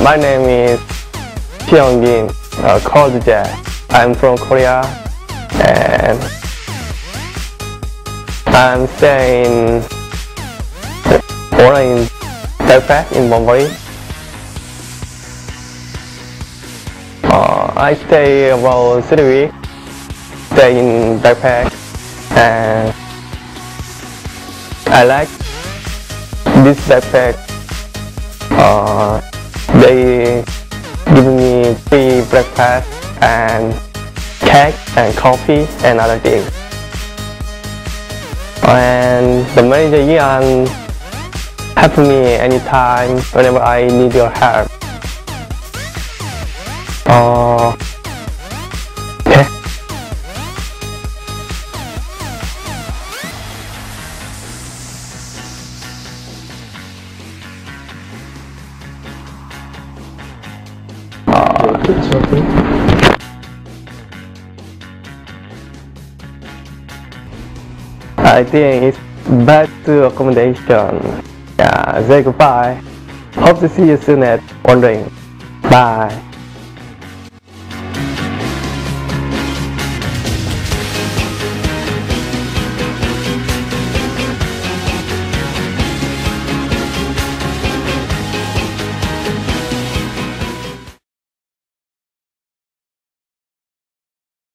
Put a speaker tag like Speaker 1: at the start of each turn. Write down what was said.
Speaker 1: my name is Pyongyun, uh, called Jack. I'm from Korea and I'm staying in Belfast in Bunbury. Uh, I stay about three weeks, stay in backpack and I like this backpack. Uh, they give me free breakfast and cake and coffee and other things. And the manager Ian help me anytime whenever I need your help. Uh, I think it's back to accommodation. Yeah, say goodbye. Hope to see you soon at Wander Inn. Bye.